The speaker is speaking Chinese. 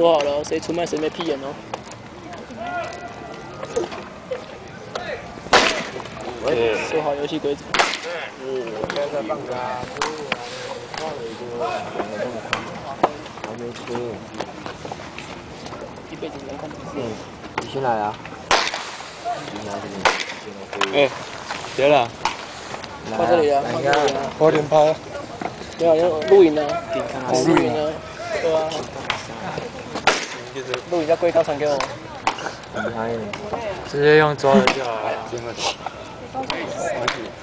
说好了，谁出卖谁没屁眼哦。说好游戏规则。一辈子能看几次？你先来啊！哎，别了，放这里啊，放这里啊。快点拍。对啊，要录影呢。录影呢。录影叫龟高传给我。厉害，直接用抓的就好了。